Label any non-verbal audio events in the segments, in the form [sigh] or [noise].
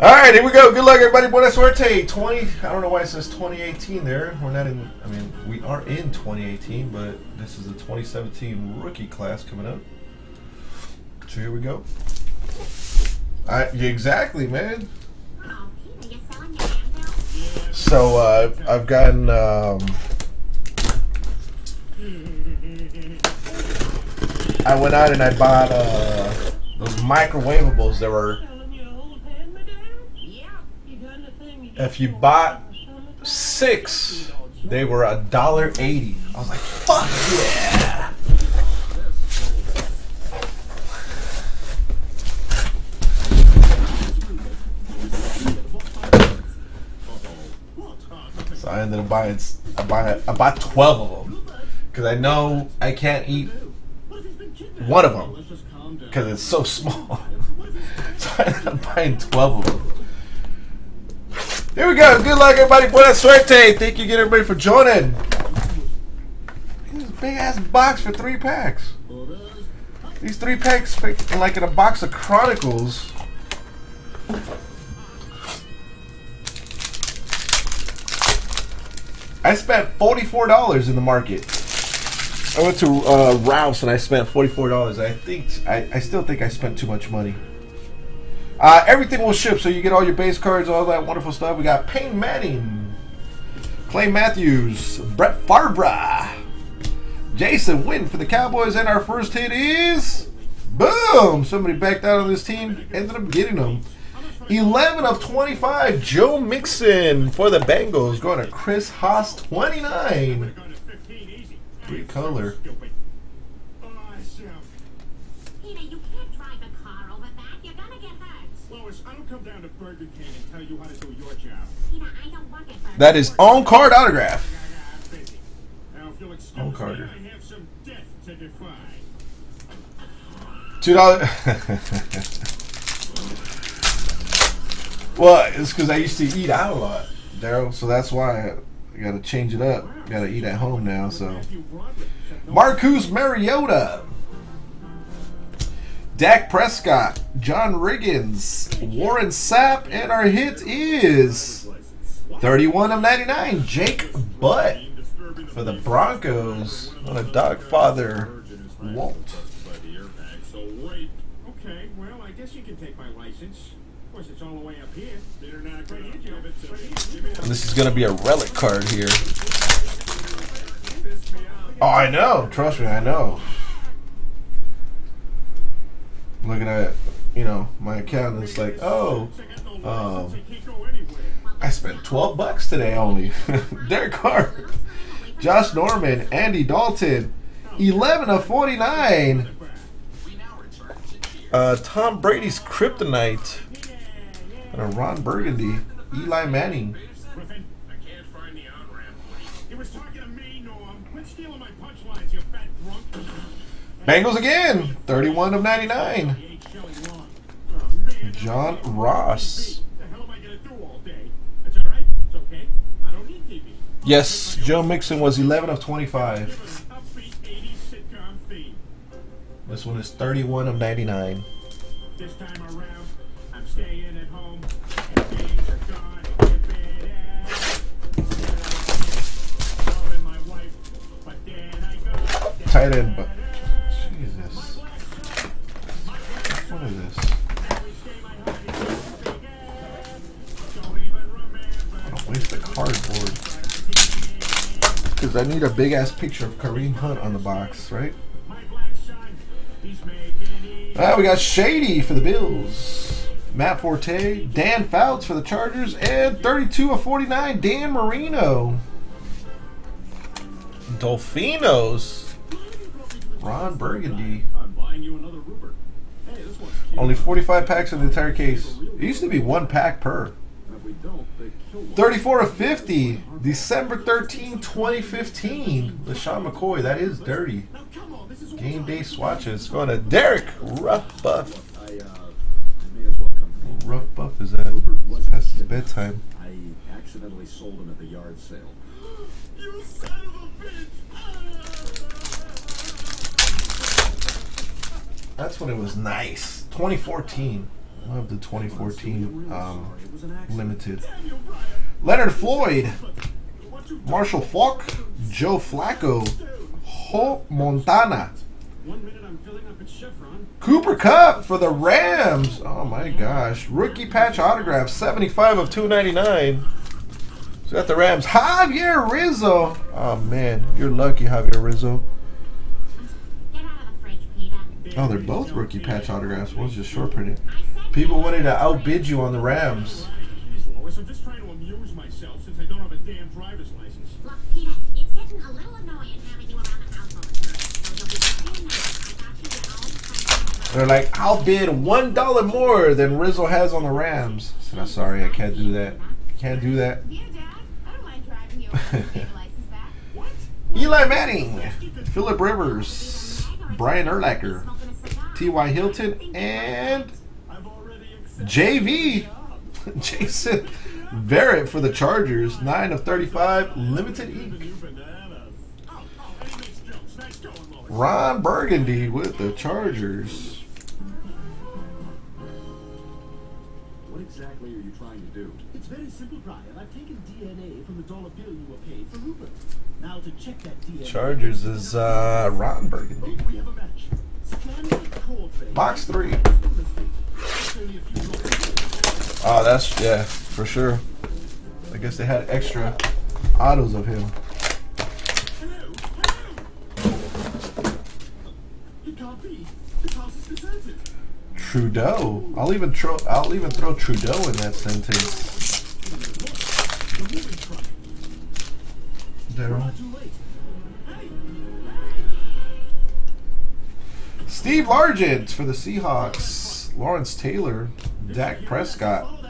All right, here we go. Good luck, everybody. Buena suerte. 20. I don't know why it says 2018 there. We're not in. I mean, we are in 2018, but this is the 2017 rookie class coming up. So here we go. I, exactly, man. So uh, I've gotten. Um, I went out and I bought uh, those microwavables that were. Yeah. If you bought six, they were a dollar eighty. I was like, fuck yeah! So I ended up buying. I. I bought twelve of them because I know I can't eat one of them because it's so small. [laughs] so I ended up buying twelve of them. Here we go. Good luck, everybody. Buena suerte. Thank you again, everybody, for joining. This big ass box for three packs. These three packs like in a box of Chronicles. I spent forty-four dollars in the market. I went to uh, Ralph's and I spent forty-four dollars. I think I, I still think I spent too much money. Uh, everything will ship, so you get all your base cards, all that wonderful stuff. We got Peyton Manning, Clay Matthews, Brett Favre, Jason Witten for the Cowboys, and our first hit is boom! Somebody backed out on this team, ended up getting them. 11 of 25, Joe Mixon for the Bengals, going to Chris Haas 29. Great color. That is on card autograph. I'm busy. Now, if you'll excuse me, Carter. I have some death to defy. Two dollars. well, it's because I used to eat out a lot, Daryl. So that's why I, I got to change it up. Got to eat at home now. So Matthew Broderick said no Marcus Mariota, Dak Prescott, John Riggins, Warren Sapp, and our hit is 31 of 99. Jake Butt for the Broncos on a Dogfather Walt. by the airbag, so wait. Okay, well, I guess you can take my license. Of course, it's all the way up here. Better not go you give it to me. Give it And this is going to be a relic card here. piss me off. Oh, I know. Trust me, I know. Looking at, you know, my account, and it's like, oh, I um. I spent 12 bucks today only. [laughs] Derek Carr, Josh Norman, Andy Dalton, 11 of 49. Uh, Tom Brady's Kryptonite. And a Ron Burgundy, Eli Manning. Griffin, I can't find the on-ramp. He was talking to me, Norm. Quit stealing my punchlines, you fat drunk. Bengals again, 31 of 99. He ain't Shelley Long. Oh, man. John Ross. Yes, Joe Mixon was 11 of 25. Give it an upbeat 80s sitcom theme. This one is 31 of 99. This time around, I'm staying at home. And things cardboard. Because I need a big ass picture of Kareem Hunt on the box, right? Ah, we got Shady for the Bills. Matt Forte, Dan Fouts for the Chargers, and 32 of 49, Dan Marino. Dolphinos, Ron Burgundy. Only 45 packs in the entire case. It used to be one pack per. If we don't, they kill one. 34 of 50, December 13, 2015. LeSean McCoy, that is dirty. Game day swatches going to Derek Rough Buff. Rough Buff is that? It's past his bedtime. I accidentally sold him at the yard sale. You son of a bitch! That's when it was nice. 2014. I love the 2014 um, It was an accident. limited. Leonard Floyd, Marshall Faulk, Joe Flacco, Joe Montana, One minute I'm filling up at Chevron. Cooper Kupp for the Rams. Oh my gosh. Rookie patch autograph, 75 of 299. So got the Rams. Javier Rizzo. Oh man, you're lucky, Javier Rizzo. Get out of the fridge, Peter. Oh, they're both rookie patch autographs. One's just short printed. I said People wanted to outbid you on the Rams. Jeez, I'm just trying to amuse myself since I don't have a damn driver's license. Look, Peter, it's getting a little annoying having you around the house all the time. So you'll be seeing that. I got you your own personal They're like, I'll bid one dollar more than Rizzo has on the Rams. I said, I'm sorry, I can't do that. Can't do that. Here, Dad. I don't mind driving you over to take a license back. [laughs] What? Eli Manning, Philip Rivers, Brian Urlacher, Smoking a cigar. T.Y. Hilton, and I've already accepted JV, [laughs] Jason Verrett for the Chargers. 9 of 35, limited the ink. new bananas. Oh, oh, and he makes jokes. Nice going, Lois. Ron Burgundy with the Chargers. What exactly are you trying to do? It's very simple, Brian. I've taken DNA from the dollar bill you were paid for Rupert. Now to check that DNA. Chargers is uh, Ron Oh, Burgundy. we have a match. Scan the cord. Box three. Oh, that's, yeah, for sure. I guess they had extra autos of him. Trudeau. I'll even throw. I'll even throw Trudeau in that sentence. Daryl. Steve Largent for the Seahawks. Lawrence Taylor. Dak Prescott.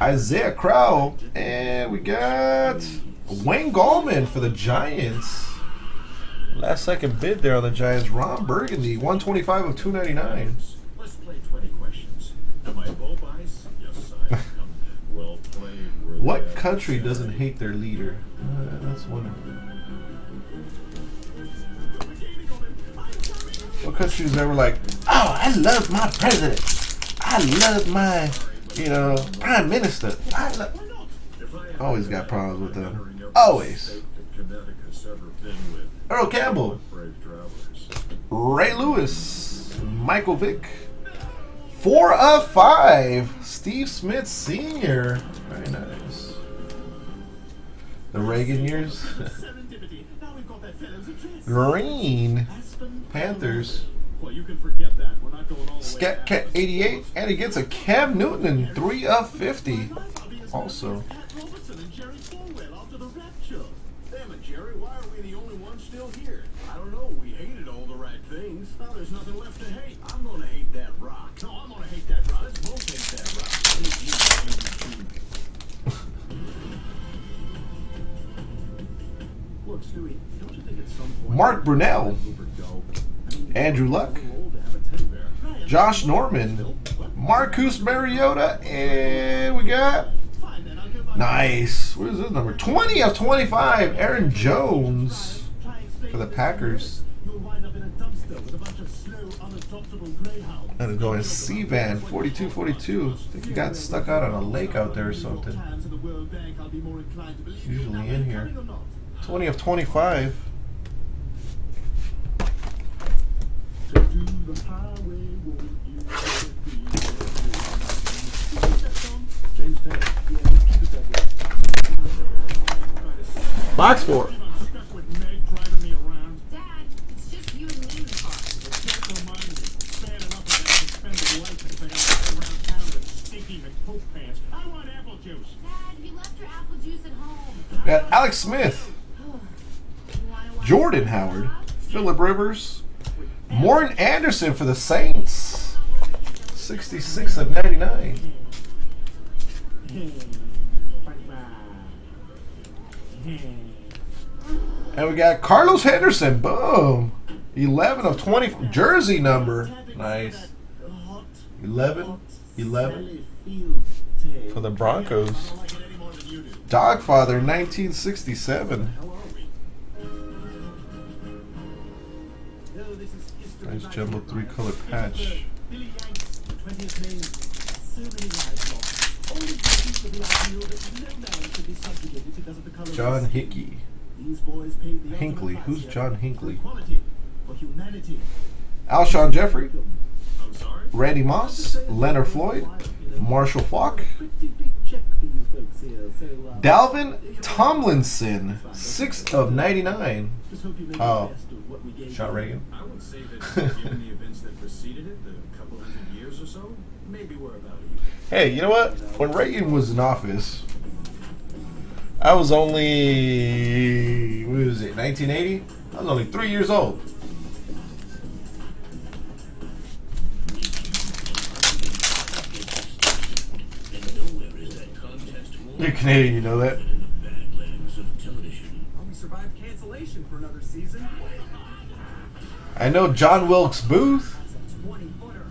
Isaiah Crow. And we got Wayne Gallman for the Giants. Last second bid there on the Giants. Ron Burgundy. 125 of 299. Let's [laughs] play 20 questions. Am I? Yes, I am. well played. What country doesn't hate their leader? Uh, that's one. What country is ever like, oh, I love my president. I love my, you know, prime minister. I Always got problems with them. Always. Earl Campbell, Ray Lewis, Michael Vick. Four of five. Steve Smith Sr. Very nice. The Reagan years. [laughs] Green. Panthers. Well, you can forget Scat. Cat 88, and he gets a Cam Newton in 3 of 50. Also. Pat Robertson and Jerry Falwell after the rapture. Damn it, Jerry. Why are we the only ones still here? I don't know. We hated all the right things. Now there's nothing left to hate. I'm gonna hate that rock. No, I'm gonna hate that rock. Let's both hate that rock. Look, Stewie, don't you think at some point Mark Brunell. let Rupert go? I mean, Andrew Luck. too old to have a teddy bear. Josh Norman. Marcus Mariota, and we got. Nice. What is this number? 20 of 25. Aaron Jones for the Packers. And it's going C Van 42 42. I think he got stuck out on a lake out there or something. Usually in here. coming or not? 20 of 25. Enough I got suspended license. I gotta ride around town with stinky McPoop pants. I want apple juice. Dad, you left your apple juice at home. We got Alex Smith, You wanna watch Jordan Howard, vlog? Philip Rivers, Morten Andersen for the Saints. 66 of 99. Hmm. And we got Carlos Henderson. Boom. 11 of 20. Jersey number. Nice. 11. 11 for the Broncos. Dogfather 1967. Nice jumbo three color patch. John. Hickey. These boys paid the ultimate Hinckley. Who's. John equality. Alshon Jeffery. Randy Moss. Leonard Floyd. Marshall Faulk. Pretty big check for you folks here. So, uh, Dalvin Tomlinson. 6 of 99. just hope you make Oh. the best of what we gave Shot. Reagan. I would say that [laughs] given the events that preceded it, the couple hundred years or so, maybe we're about even. Hey, you know what? When Reagan was in office, I was only what was it, 1980? I was only three years old. You're Canadian, you know that. I know John Wilkes Booth. That's a 20 footer.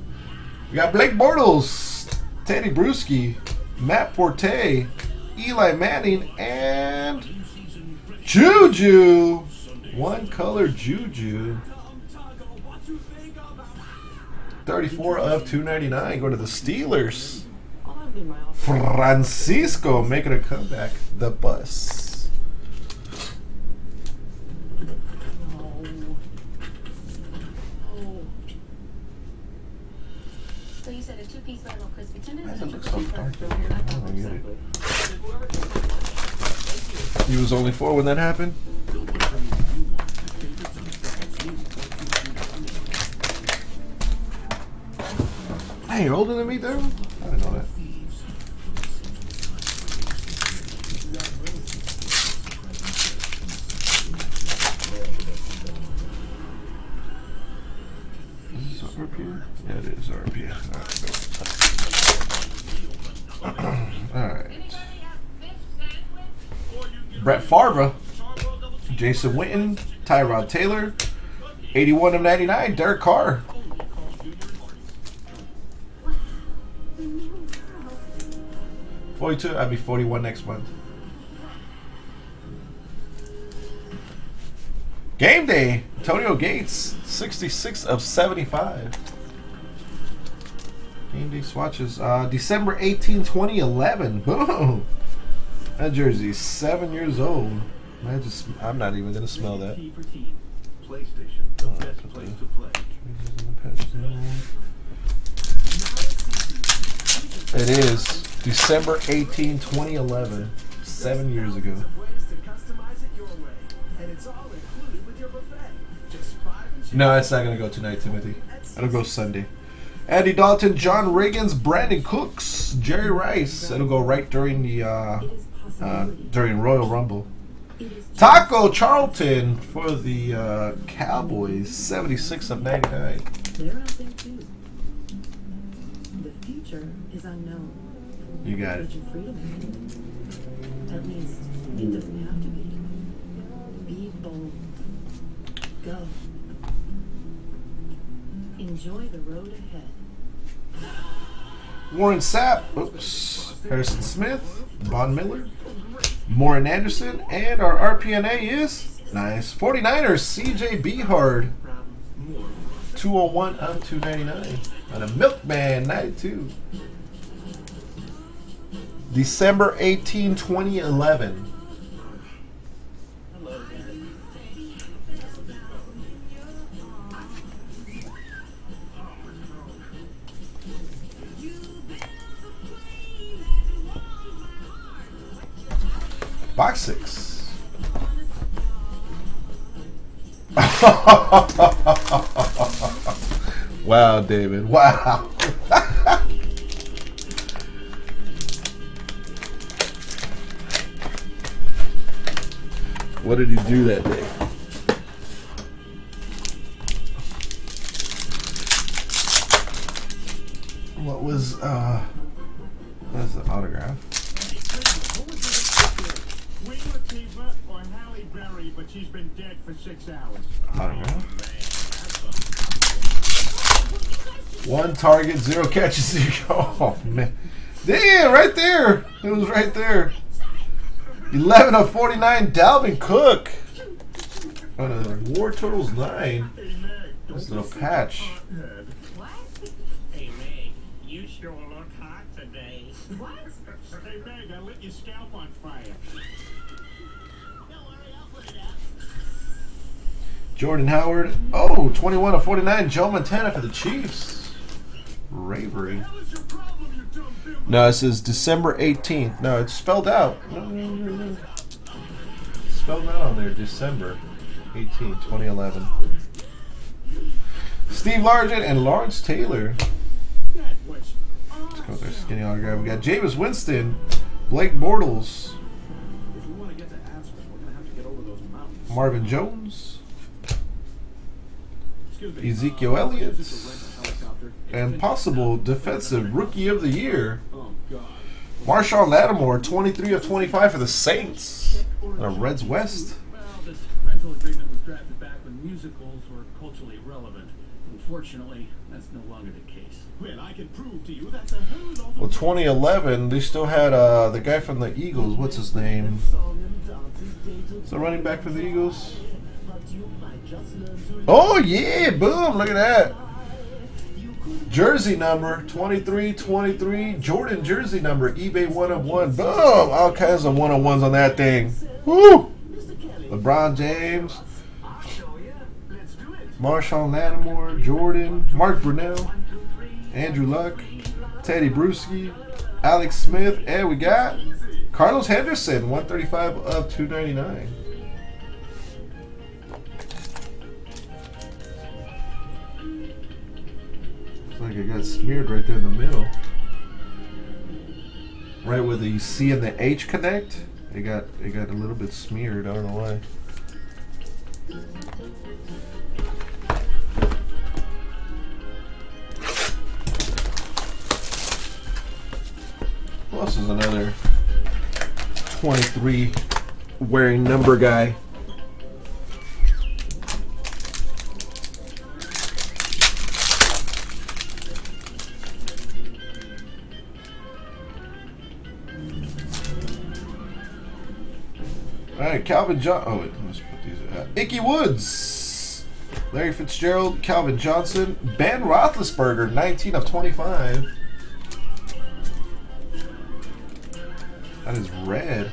We got Blake Bortles, Tedy Bruschi, Matt Forte, Eli Manning, and Juju. One color Juju. 34 of 299 going to the Steelers. Oddly, my office Francisco making a comeback. The bus. So you said a two-piece Red crispy tenders? Why does it a look so dark in here? I Crispy don't get it. You was only four when that happened? Hey, you're older than me, Daryl? I didn't know that. Is this RP? Yeah, it is RP. Alright, Alright. Brett Favre, Jason Witten, Tyrod Taylor, 81 of 99, Derek Carr. Forty-two. I'd be forty-one next month. Game day. Antonio Gates, sixty-six of seventy-five. Game day swatches. Uh, December 18, 2011. Boom. [laughs] That jersey's seven years old. I just, I'm not even gonna smell that. T for team. PlayStation, the best place to play. It is December 18, 2011. Seven years ago. Ways to customize it your way. And it's all included with your buffet. Just five and No, it's not gonna go tonight, Timothy. It'll go Sunday. Andy Dalton, John Riggins, Brandin Cooks, Jerry Rice. It'll go right during the uh, uh, during Royal Rumble. Taco Charlton for the uh, Cowboys, 76 of 99. They're out there too. The future is unknown. You got it. But your freedom is. At least, it doesn't have to be. Be bold. Go. Enjoy the road ahead. Warren Sapp, oops, Harrison Smith, Von Miller, Morten Andersen, and our RPNA is nice 49ers CJ Beathard, 201 of 299, and a Milkman 92. December 18, 2011. [laughs] wow, David. Wow. [laughs] what did he do that day? Target, zero catches, [laughs] zero. Oh man. Damn, right there. It was right there. 11 of 49, Dalvin Cook. On a War Turtles 9. This little patch. Hey, Meg, you sure look hot Hey, Meg, I lit your scalp on fire. Jordan Howard. Oh, 21 of 49. Joe Montana for the Chiefs. Ravery. What's your problem, you dumb bitch? No, it says December 18th. No, it's spelled out. Spelled out on there. December 18th, 2011. Steve Largent and Lawrence Taylor. Let's go with their skinny autograph. We got Jameis Winston, Blake Bortles, If we want to get to Aspen, we're going to have to get over those mountains. Marvin Jones, Excuse me. Ezekiel Elliott, and possible defensive rookie of the year, Oh, Marshon Lattimore, 23 of 25 for the Saints. The Reds West. Well, this rental agreement was drafted back when musicals were culturally relevant. Unfortunately, that's no longer the case. Well, I can prove to you that's a hell of a Well, 2011, they still had uh, the guy from the Eagles. What's his name? Is the running back for the Eagles? Oh, yeah. Boom. Look at that. Jersey number 2323. Jordan jersey number. eBay 1 of 1. Boom. All kinds of 1 of 1s on that thing. Woo. LeBron James. Marshon Lattimore. Jordan. Mark Brunell. Andrew Luck. Tedy Bruschi. Alex Smith. And we got Carlos Henderson. 135 of 299. Like it got smeared right there in the middle. Right where the C and the H connect, it got it got a little bit smeared. I don't know why. Who else is another 23 wearing number guy? All right, Calvin John. Oh wait, let's put these. Uh, Ickey Woods, Larry Fitzgerald, Calvin Johnson, Ben Roethlisberger, 19 of 25. That is red.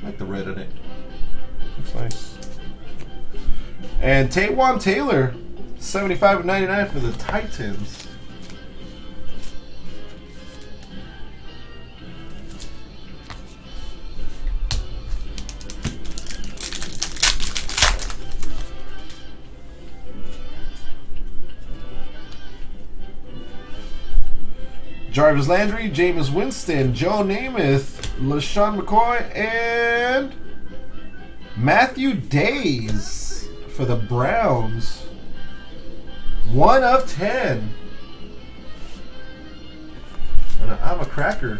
I like the red in it. Looks nice. And Taywan Taylor, 75 of 99 for the Titans. Jarvis Landry, Jameis Winston, Joe Namath, LeSean McCoy, and Matthew Dayes for the Browns. One of ten. And I'm a cracker.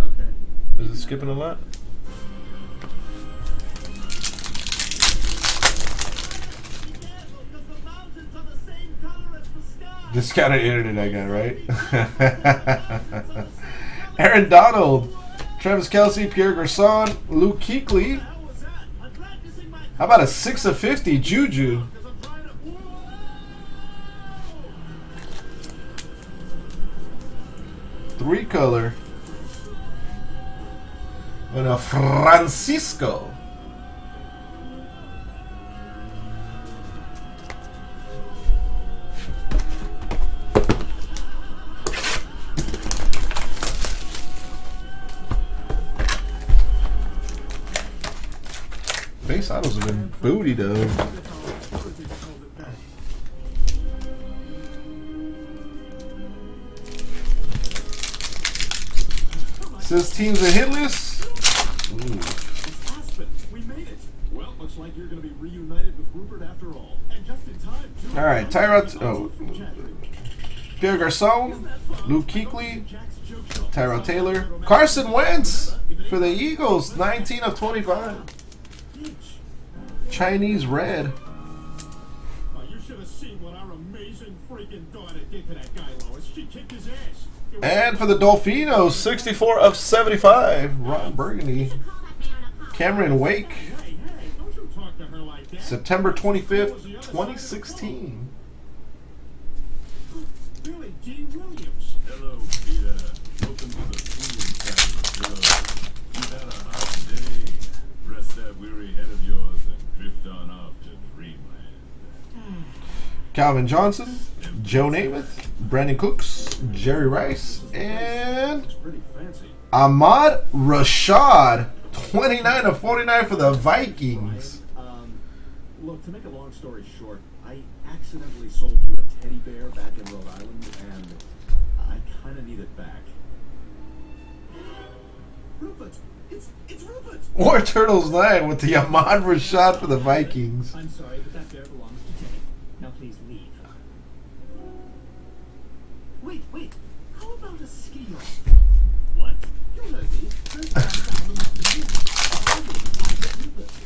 Okay. Is it skipping a lot? Of internet got, right? [laughs] Aaron Donald, Travis Kelce, Pierre Garcon, Luke Kuechly. How about a 6 of 50, Juju? Three color. And a Francisco. Though. Says teams are hitless. Ooh. Aspen, we made it. Well, looks like you're going to be reunited with Rupert after all. And just in time. All right, Tyrod. Oh, Pierre Garcon, Luke Kuechly, Tyrod Taylor, Carson Wentz for the Eagles, 19 of 25. Chinese red. Oh, you should have seen what our amazing freaking daughter did to that guy, Lois. She kicked his ass. And for the Dolphinos, 64 of 75. Ron Burgundy. Call that man a punk. Cameron Wake. Hey, hey, don't you talk to her like Dad? September 25th, the other side of the 2016. Billy D. Williams. Hello, Peter. Welcome to the Food Club. You've had a hard day. Rest that weary head of yours and drift on off to dreamland. Calvin Johnson, Joe Namath, Brandin Cooks, Jerry Rice, and It's pretty fancy. Ahmad Rashad. 29 of 49 for the Vikings. Um, look, to make a long story short, I accidentally sold you a teddy bear back in Rhode Island, and I kind of need it back. Rupert! It's it's Rupert! War Turtles 9 with the Ahmad Rashad for the Vikings. I'm sorry, but that bear belongs to. Now please leave. Wait, wait. How about a ski off? What? You heard me. First the mountain.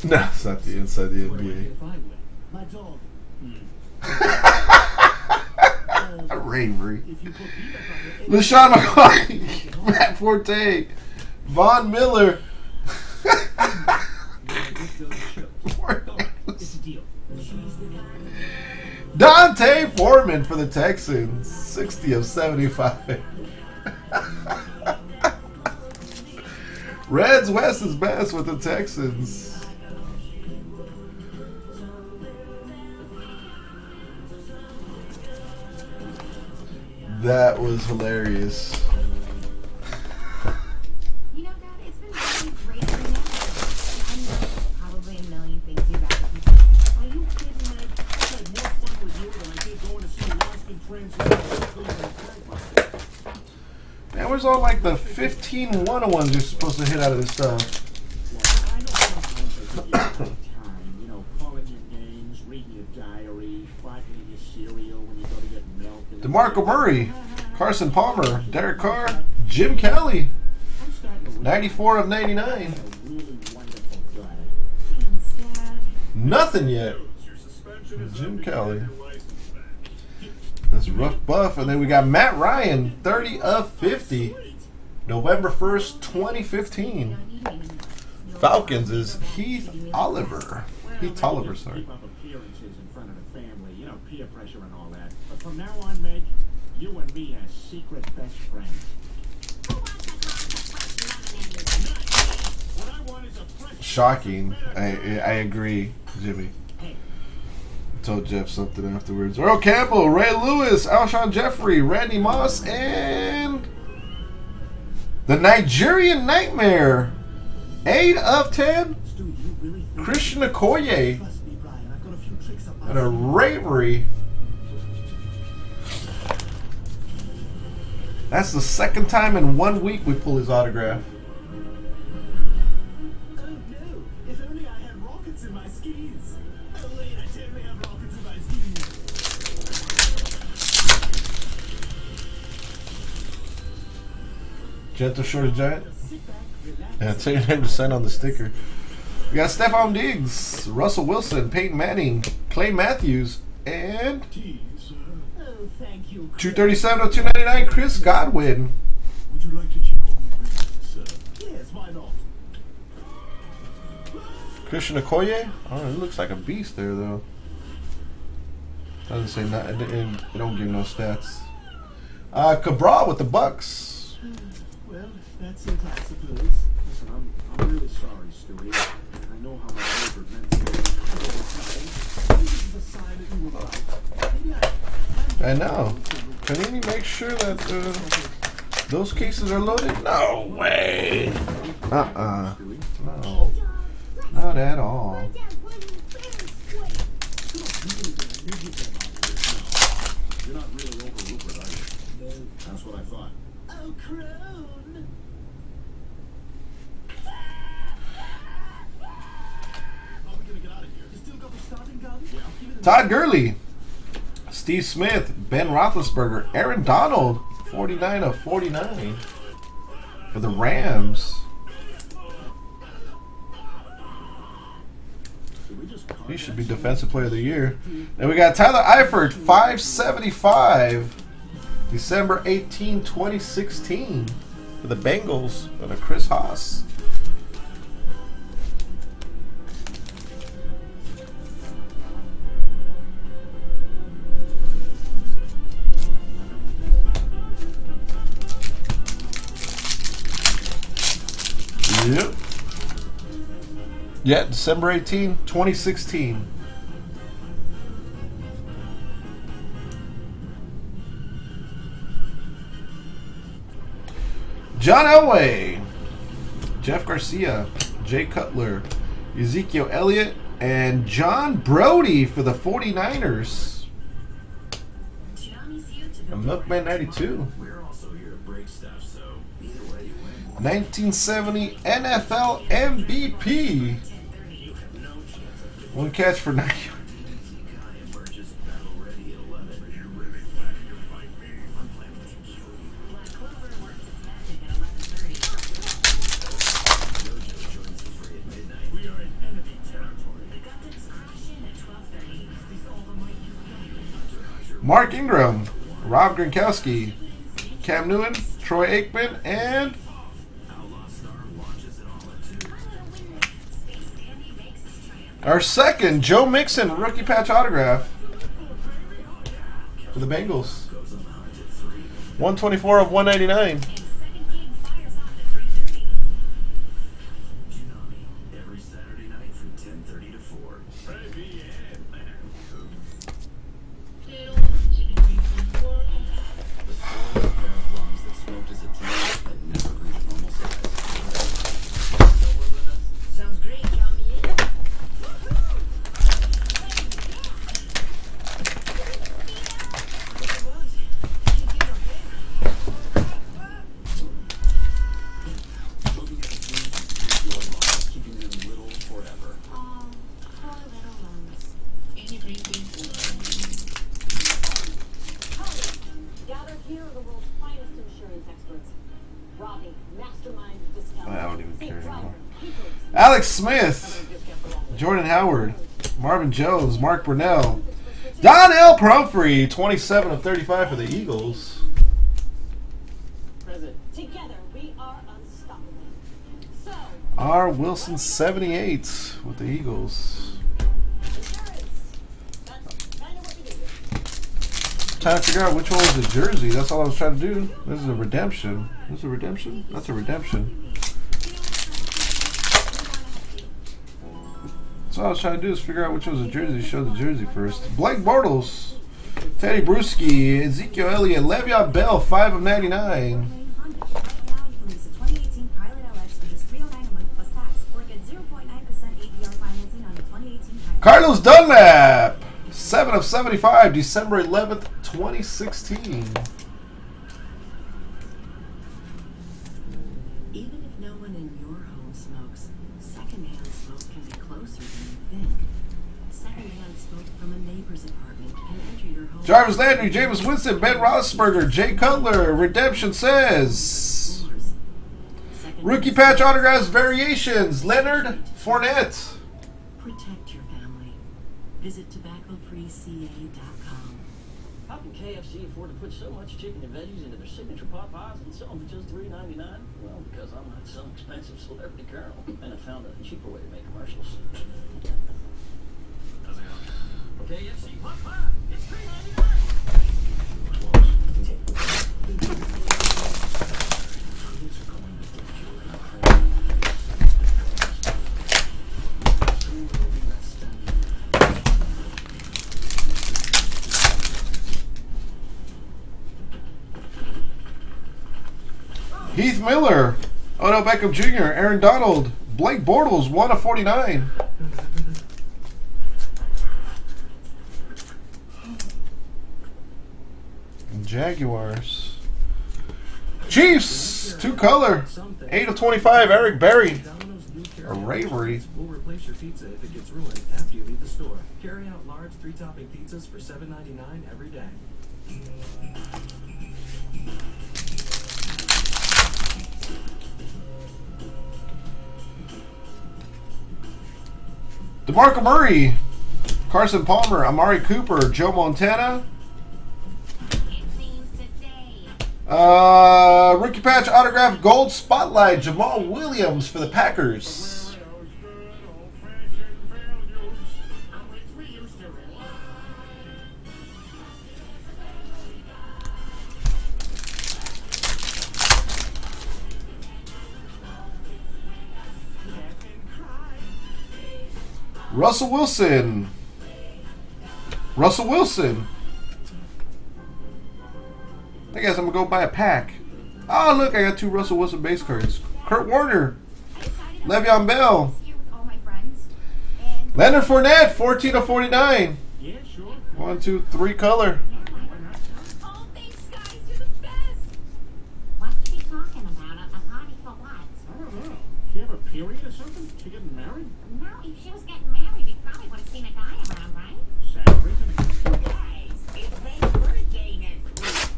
No, it's not the inside the What do I NBA. get if I win? My dog. Hmm. [laughs] A ravery. If you put Bebop on it, LaShawn [laughs] McCoy, Matt Forte, Von Miller. [laughs] this goes to show. Alright, it's a deal. She's the guy. D'Onta Foreman for the Texans, 60 of 75. [laughs] Reds West is best with the Texans. That was hilarious. Man, where's all like the 15 101s you're supposed to hit out of this stuff? I know sometimes I give you a hard time, you know, calling your names, reading your diary, finding your cereal when you go to get milk. And DeMarco Murray, Carson Palmer, Derek Carr, Jim Kelly, I'm starting to realize 94 of 99. I'm a really wonderful daughter. Thanks, Dad. Nothing yet. Your suspension is Jim Kelly. get your license back. That's rough buff. And then we got Matt Ryan, 30 of 50. November 1st, 2015. Falcons is Heath Oliver. Heath Oliver, sorry. Appearances in front of the family, you know, peer pressure and all that. But from now on, Meg, you and me are secret best friends. What I want is a fresh Shocking. I, I agree, Jimmy. Told Jeff something afterwards. Earl Campbell, Ray Lewis, Alshon Jeffery, Randy Moss, and the Nigerian Nightmare. 8 of 10. Stu, you Christian Okoye and a. Ravery. That's the second time in one week we pull his autograph. Gentle Short of Giant. Yeah, [laughs] tell your name to sign on the sticker. We got Stefon Diggs, Russell Wilson, Peyton Manning, Clay Matthews, and Tea, sir. Oh, thank you. 237 of 299, Chris Godwin. Would you like to check on the sir? Yes, why not? Christian Okoye. Oh, it looks like a beast there, though. Doesn't say nothing. It, it, it don't give no stats. Uh, Cabral with the Bucks. Well, that's it, I suppose. Listen, I'm, I'm really sorry, Stewie. I know how much labor meant to you. This is a sign that you were right. Maybe I. I know. Panini make sure that uh, those cases are loaded? No way. Uh-uh. No. Not at all. You're not really over Rupert, are you? That's what I thought. Oh, crone! How are we gonna get out of here? You still got the starting gun? Yeah. Give it a Todd Gurley, Steve Smith, Ben Roethlisberger, Aaron Donald, 49 of 49 for the Rams. He should be Defensive Player of the Year. Then we got Tyler Eifert, 575, December 18, 2016 for the Bengals and a Chris Haas. Yeah, December 18, 2016. John Elway, Jeff Garcia, Jay Cutler, Ezekiel Elliott, and John Brodie for the 49ers. A Milkman 92. We're also here to break stuff, so either way you win. 1970 NFL MVP. One catch for 90. Guy emerges battle ready at 11. Are you really planning to fight me? I'm planning to kill you. Jojo joins the fray at midnight. We are in enemy territory. Mark Ingram, Rob Gronkowski, Cam Newton, Troy Aikman, and our second Joe Mixon rookie patch autograph for the Bengals. Goes on the hunt at 3. 124 of 199. Jones, Mark Brunell, Donnell Pumphrey, 27 of 35 for the Eagles. Present. Together we are R. Wilson, 78 with the Eagles. insurance. That's kind of what we do here. Trying to figure out which one was the jersey. That's all I was trying to do. This is a redemption. This is a redemption? That's a redemption. All I was trying to do is figure out which was the jersey. Show the jersey first. Blake Bortles, Tedy Bruschi, Ezekiel Elliott, Le'Veon Bell, 5 of 99. Right now, you can lease a 2018 Pilot LX for just $309 a month plus tax, or get 0.9% APR financing on the 2018 Pilot. Carlos Dunlap, 7 of 75, December 11th, 2016. Jarvis Landry, Jameis Winston, Ben Roethlisberger, Jay Cutler, Redemption says. Rookie patch autographs variations, Leonard Fournette. Protect your family. Visit tobaccofreeca.com. How can KFC afford to put so much chicken and veggies into their signature pot pies and sell them for just three ninety nine? Well, because I'm not some expensive celebrity colonel, [laughs] and I found a cheaper way to make commercials. [laughs] KFC pot pie, it's three ninety nine. Heath Miller, Odell Beckham Jr., Aaron Donald, Blake Bortles, 1 of 49. Jaguars. Chiefs, two color, 8 of 25, Eric Berry. A Ravery. pizzas will replace your pizza if it gets ruined after you leave the store. Carry out large three-topping pizzas for $7.99 every day. DeMarco Murray, Carson Palmer, Amari Cooper, Joe Montana. Uh, rookie patch autograph gold spotlight, Jamaal Williams for the Packers. Russell Wilson. Russell Wilson. Guess I'm gonna go buy a pack. Oh look, I got two Russell Wilson base cards. Kurt Warner, Le'Veon Bell, Here with all my friends. And Leonard Fournette, 14 of 49. Yeah, sure. One, two, three color. oh, thanks, guys. You're the best. What's she talking about? A, a party for what? I don't know. She have a period or something? She getting married? No, if she was getting married, we probably would have seen a guy around, right? Sad reason. Guys, it's Ray's birthday next week.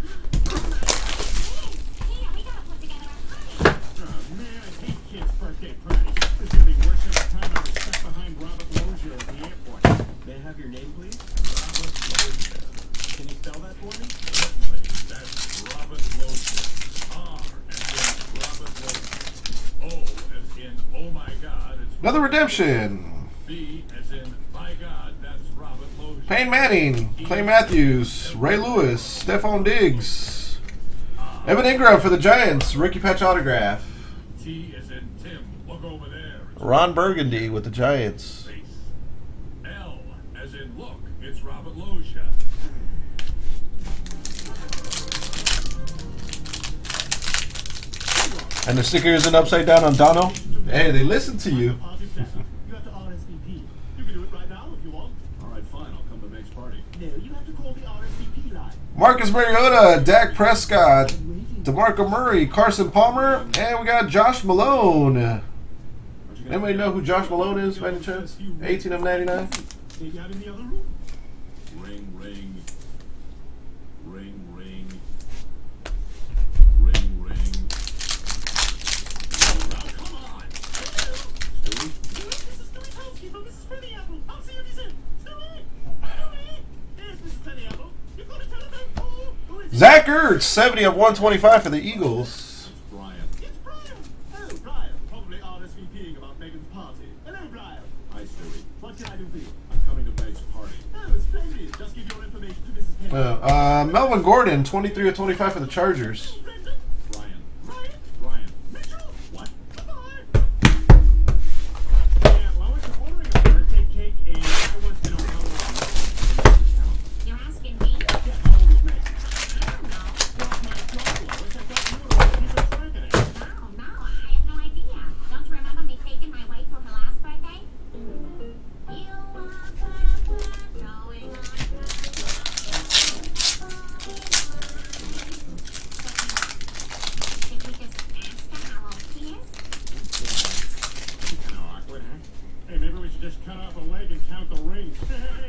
Oh my goodness. Here, we gotta put together a party. Oh man, I hate kids' birthday parties. This is gonna be worse every time I was stuck behind Robert Loggia at the airport. May I have your name, please? Robert Loggia. Can you spell that for me? Certainly, that's Robert Loggia. R as in Robert Loggia. O as in oh my God, it's Another redemption. B as in by God, that's Robert Loggia. Peyton Manning, Clay Matthews, Ray Lewis, Stefon Diggs, Evan Engram for the Giants, rookie patch autograph. T as in Tim. Look over there. It's Ron Burgundy with the Giants. L as in look, it's Robert Loggia. And the sticker isn't upside down on Dono. Hey, they listen to you. Party planner. You have to RSVP. You can do it right now if you want. All right, fine. I'll come to next party. No, you have to call the RSVP line. Marcus Mariota, Dak Prescott, DeMarco Murray, Carson Palmer, and we got Josh Malone. What you gonna Anybody know who Josh Malone is by any chance? 18 of 99? Maybe I'm in the other room. Ring, ring. Ring, ring. Ring, ring. Now, come on. Stewie? This is Stewie housekeeper, Mrs. Pennyapple. I'll see you soon. Stewie! Stewie! Yes, Mrs. Pennyapple. You've got a telephone call. Who is it? Zach Ertz, 70 of 125 for the Eagles. Brian. It's Brian. Oh, Brian. Probably RSVPing about Megan's party. Hello, Brian. Hi, Stewie. What can I do for you? I'm coming to Meg's party. Oh, splendid. Just give your information to Mrs. Uh, uh, Melvin Gordon, 23 of 25 for the Chargers.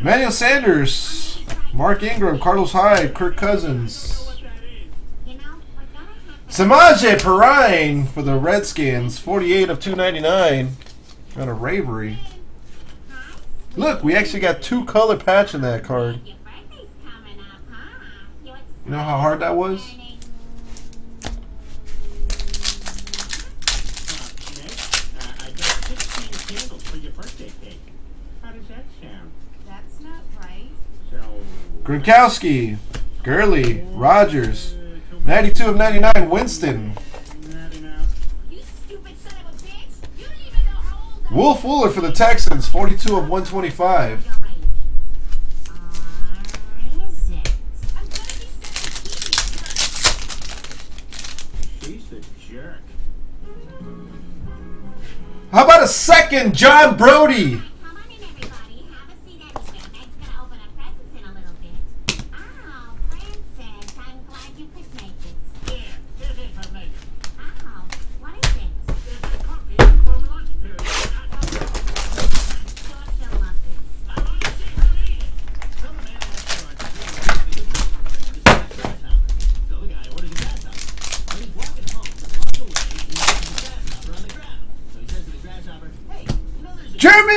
Emmanuel Sanders, Mark Ingram, Carlos Hyde, Kirk Cousins. Samaje Perine for the Redskins, 48 of 299. Got a Ravery. Look, we actually got two color patch in that card. You know how hard that was? Uh, Meg, uh, I got 16 candles for your birthday cake. How does that sound? That's not right. So... Gronkowski, Gurley, Rogers, Uh, 92 of 99, Winston. Not enough. You stupid son of a bitch. You don't even know how old I am. Will Fuller for the Texans, 42 of 125. your age. Or is it? I'm gonna be 17. She's the jerk. How about a second John Brodie?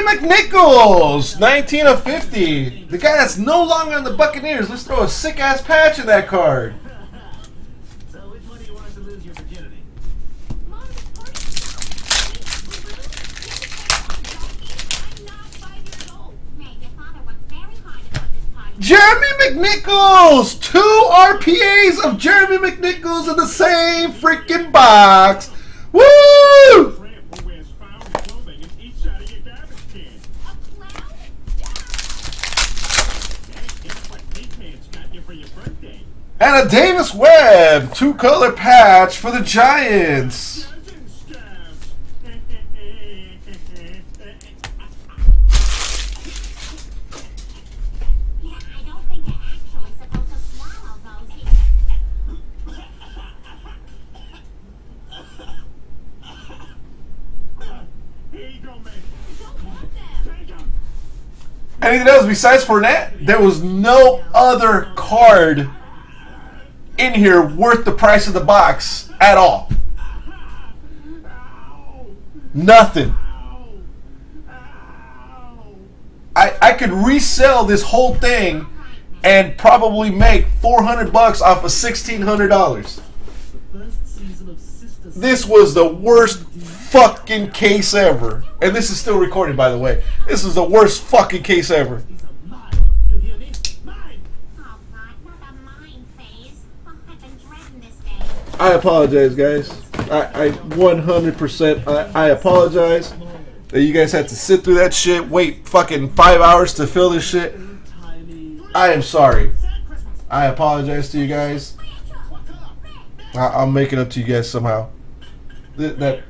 McNichols, 19 of 50. The guy that's no longer on the Buccaneers. Let's throw a sick ass patch in that card. Jeremy McNichols! Two RPAs of Jeremy McNichols in the same freaking box. Woo! Tramp who wears found clothing and eats out of your garbage can. A clown? you for your birthday. A Davis Webb two color patch for the Giants. Anything else besides Fournette? There was no other card in here worth the price of the box at all. Nothing. I, I could resell this whole thing and probably make 400 bucks off of $1,600. First season of Sister This was the worst fucking case ever. And this is still recorded, by the way. This is the worst fucking case ever. I apologize, guys. I, I 100% I, I apologize that you guys had to sit through that shit, wait fucking five hours to fill this shit. I am sorry. I apologize to you guys. I, I'll make it up to you guys somehow. Th- that